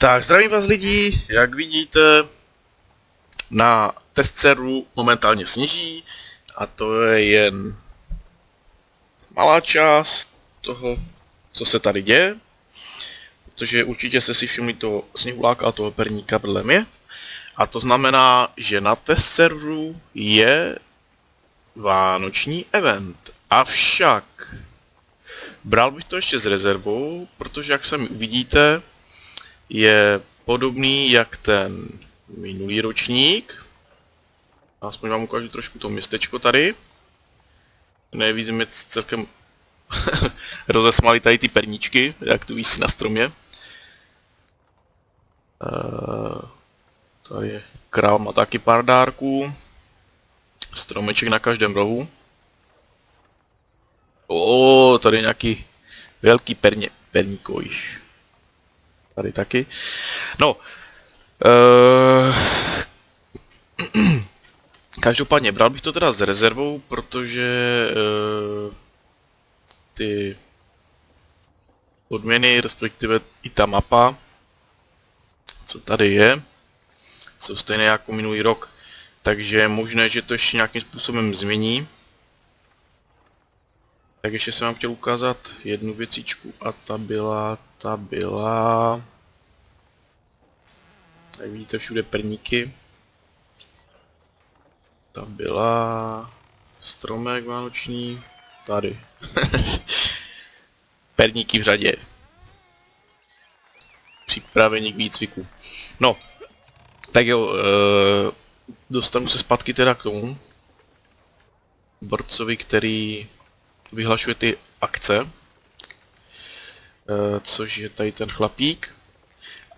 Tak, zdravím vás lidi, jak vidíte, na test serveru momentálně sněží a to je jen malá část toho, co se tady děje, protože určitě se si všimli toho sněhuláka a toho perníka vedle mě. A to znamená, že na test serveru je vánoční event. Avšak bral bych to ještě s rezervou, protože jak sami uvidíte, je podobný jak ten minulý ročník. Aspoň vám ukážu trošku to městečko tady. Nevidíme celkem rozesmali tady ty perníčky, jak tu víc na stromě. Uh, tady je král má taky pár dárků. Stromeček na každém rohu. O, tady je nějaký velký perně, perníkoviš tady taky. No, uh, každopádně bral bych to teda s rezervou, protože uh, ty odměny, respektive i ta mapa, co tady je, jsou stejné jako minulý rok, takže je možné, že to ještě nějakým způsobem změní. Tak ještě jsem vám chtěl ukázat jednu věcičku a ta byla, ta byla... Tak vidíte všude perníky. Ta byla... Stromek vánoční. Tady. perníky v řadě. Připravení k výcviku. No. Tak jo, e, dostanu se zpátky teda k tomu. Borcovi, který vyhlašuje ty akce, eh, což je tady ten chlapík.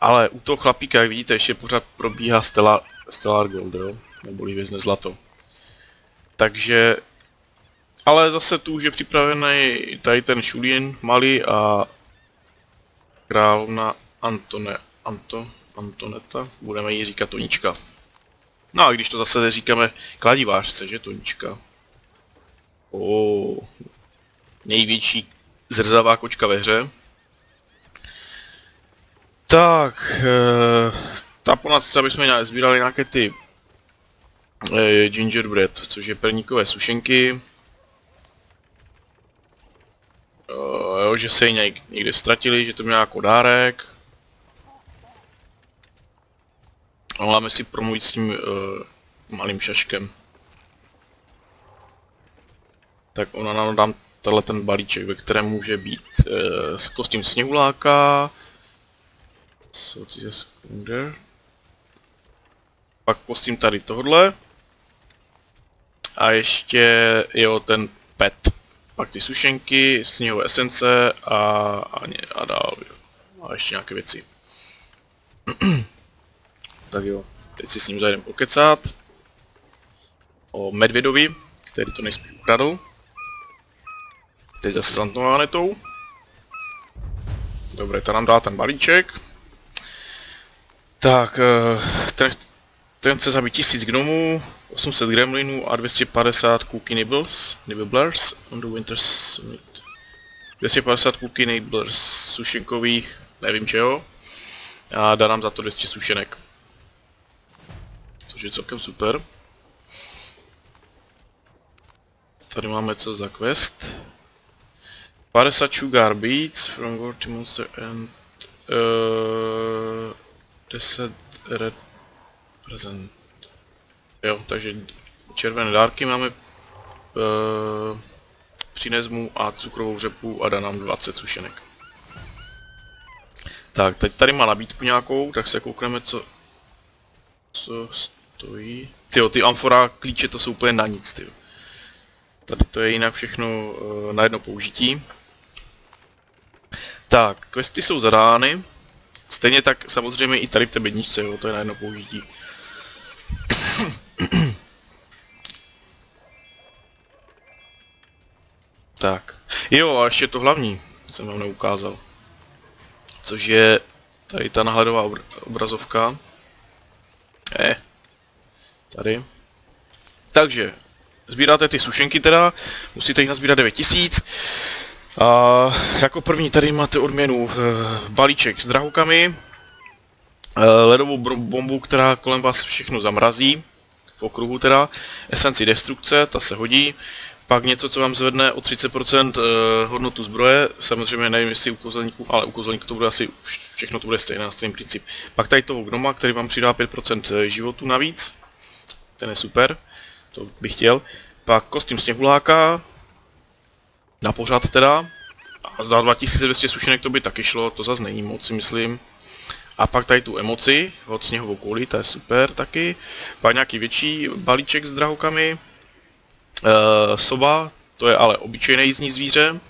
Ale u toho chlapíka, jak vidíte, ještě pořád probíhá Stellar, Stellar Gold, jo? neboli vězne zlato. Takže, ale zase tu už je připravený tady ten Šulín Mali a královna Antone, Anto, Antoneta, budeme jí říkat Tonička. No a když to zase říkáme kladivářce, že Tonička. Oh, největší zrzavá kočka ve hře. Tak, e, ta ponad aby jsme sbírali nějaké ty e, gingerbread, což je perníkové sušenky. E, jo, že se ji někde ztratili, že to měl jako dárek. A máme si promluvit s tím e, malým šaškem. Tak ona nám dám tenhle ten balíček, ve kterém může být e, s kostím sněhuláka, sekunder, pak kostým tady tohle, a ještě jo ten pet, pak ty sušenky, sněhové esence a, a, ně, a dál, jo. a ještě nějaké věci. tak jo, teď si s ním zajdem pokecat o medvědovi, který to nejspíš ukradl. Teď zase s Antoánetou. Dobré, ta nám dá ten balíček. Tak, eh, ten, ten chce zabít 1000 gnomů, 800 gremlinů a 250 cookie nibbles, nibblers on the winter summit. 250 cookie nibblers sušenkových, nevím čeho. A dá nám za to 200 sušenek. Což je celkem super. Tady máme co za quest. 50 sugar beats from Worthy Monster and uh, 10 red present. Jo, takže červené dárky máme uh, přines mu a cukrovou řepu a dá nám 20 sušenek. Tak, teď tady má nabídku nějakou, tak se koukneme, co, co stojí. Tyjo, ty amfora klíče to jsou úplně na nic, tyjo. Tady to je jinak všechno uh, na jedno použití. Tak, questy jsou zadány. Stejně tak samozřejmě i tady v té bedničce, jo, to je na jedno použití. tak. Jo, a ještě to hlavní jsem vám neukázal. Což je tady ta náhledová obr obrazovka. Eh. Tady. Takže, sbíráte ty sušenky teda, musíte jich nazbírat 9000. A jako první tady máte odměnu e, balíček s drahokami. eh, ledovou bombu, která kolem vás všechno zamrazí, v okruhu teda, esenci destrukce, ta se hodí, pak něco, co vám zvedne o 30% eh, hodnotu zbroje, samozřejmě nevím jestli u kouzelníků, ale u kouzelníků to bude asi všechno to bude stejná, stejný princip. Pak tady toho gnoma, který vám přidá 5% životu navíc, ten je super, to bych chtěl. Pak kostým sněhuláka, na pořád teda, a za 2200 sušenek to by taky šlo, to zase není moc si myslím. A pak tady tu emoci od sněhovou kouli, to je super taky. Pak nějaký větší balíček s drahokami. E, soba, to je ale obyčejné jízdní zvíře.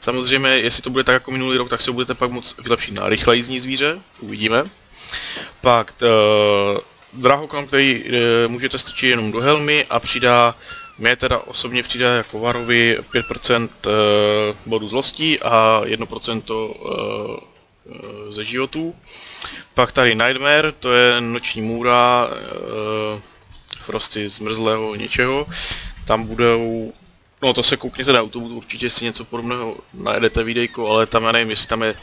Samozřejmě, jestli to bude tak jako minulý rok, tak se budete pak moc vylepšit na rychlé jízdní zvíře, uvidíme. Pak e, drahokam, který e, můžete strčit jenom do helmy a přidá, mě teda osobně přidá jako Varovi 5% e, bodu zlostí a 1% e, ze životů. Pak tady Nightmare, to je noční můra, e, Frosty zmrzlého něčeho. Tam budou, no to se koukněte na YouTube, určitě si něco podobného najedete videjko, ale tam já nevím, jestli tam je,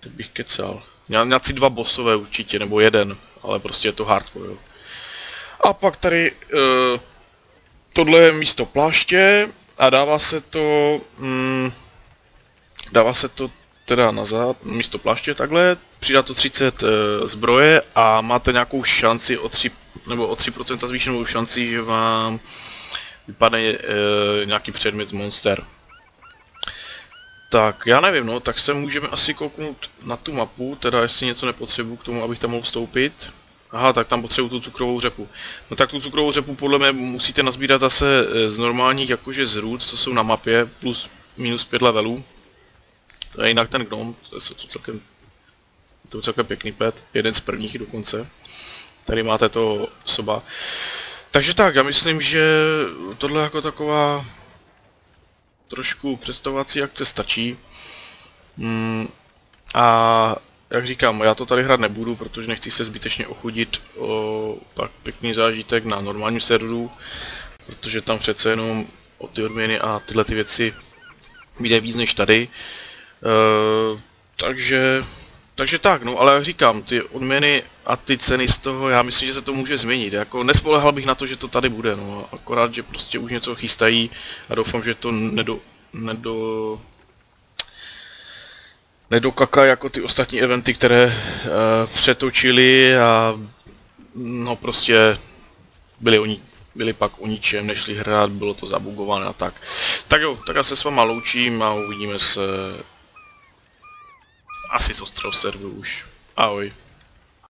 teď bych kecal. Nějací dva bossové určitě, nebo jeden, ale prostě je to hardcore, jo. A pak tady, uh, tohle je místo pláště a dává se to, mm, dává se to teda nazad, místo pláště takhle, přidá to 30 uh, zbroje a máte nějakou šanci o 3, nebo o 3% zvýšenou šanci, že vám vypadne uh, nějaký předmět monster. Tak, já nevím, no, tak se můžeme asi kouknout na tu mapu, teda jestli něco nepotřebuji k tomu, abych tam mohl vstoupit. Aha, tak tam potřebuji tu cukrovou řepu. No tak tu cukrovou řepu podle mě musíte nazbírat zase eh, z normálních jakože z růd, co jsou na mapě, plus minus 5 levelů. To je jinak ten gnom, to je celkem, to je celkem pěkný pet, jeden z prvních dokonce. Tady máte to soba. Takže tak, já myslím, že tohle jako taková trošku představovací akce stačí. Mm, a jak říkám, já to tady hrát nebudu, protože nechci se zbytečně ochudit o pak pěkný zážitek na normálním serveru, protože tam přece jenom o ty odměny a tyhle ty věci jde víc než tady. E, takže, takže tak, no, ale jak říkám, ty odměny a ty ceny z toho, já myslím, že se to může změnit. Jako nespolehal bych na to, že to tady bude, no, akorát, že prostě už něco chystají a doufám, že to nedo, nedo, nedokaka jako ty ostatní eventy, které uh, přetočili a no prostě byli oni byli pak o ničem, nešli hrát, bylo to zabugované a tak. Tak jo, tak já se s váma loučím a uvidíme se asi z ostrého serveru už. Ahoj.